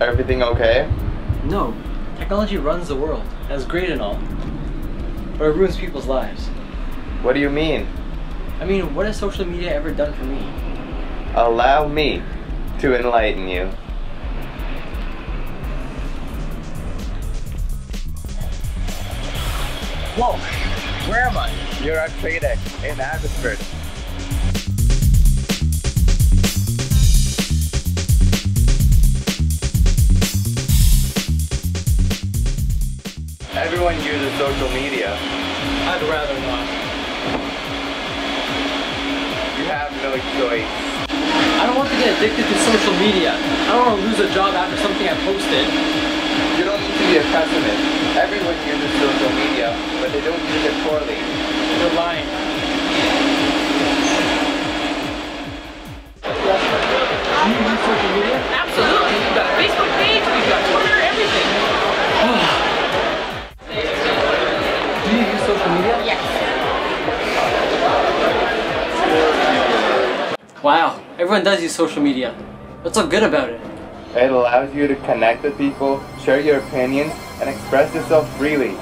Everything okay? No. Technology runs the world. as great and all. But it ruins people's lives. What do you mean? I mean, what has social media ever done for me? Allow me to enlighten you. Whoa, where am I? You're at TradeX in Abbotsford. Uses social media. I'd rather not. You have no choice. I don't want to get addicted to social media. I don't want to lose a job after something I posted. You don't need to be a pessimist. Everyone Wow, everyone does use social media. What's so good about it? It allows you to connect with people, share your opinions, and express yourself freely.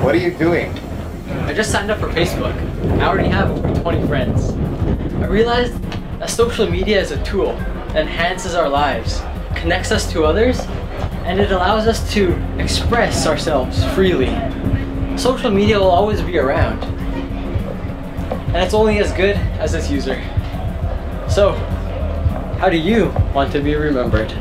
What are you doing? I just signed up for Facebook. I already have over 20 friends. I realized that social media is a tool that enhances our lives, connects us to others, and it allows us to express ourselves freely. Social media will always be around, and it's only as good as its user. So, how do you want to be remembered?